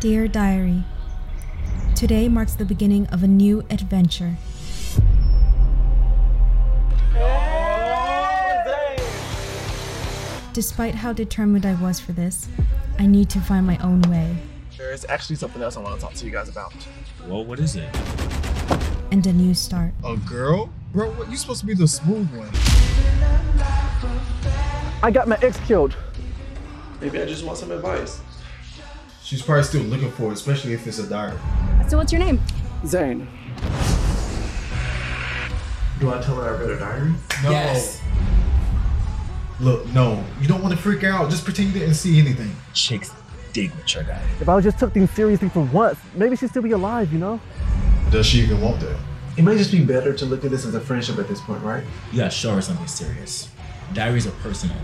Dear Diary, Today marks the beginning of a new adventure. Despite how determined I was for this, I need to find my own way. There's actually something else I want to talk to you guys about. Well, what is it? And a new start. A girl? Bro, what, you supposed to be the smooth one. I got my ex killed. Maybe I just want some advice. She's probably still looking for it, especially if it's a diary. So what's your name? Zane. Do I tell her I read her diary? No. Yes. Look, no. You don't want to freak out. Just pretend you didn't see anything. Chicks dig with your guy. If I just took things seriously for once, maybe she'd still be alive, you know? Does she even want that? It might just be better to look at this as a friendship at this point, right? You gotta show her something serious. Diaries are personal.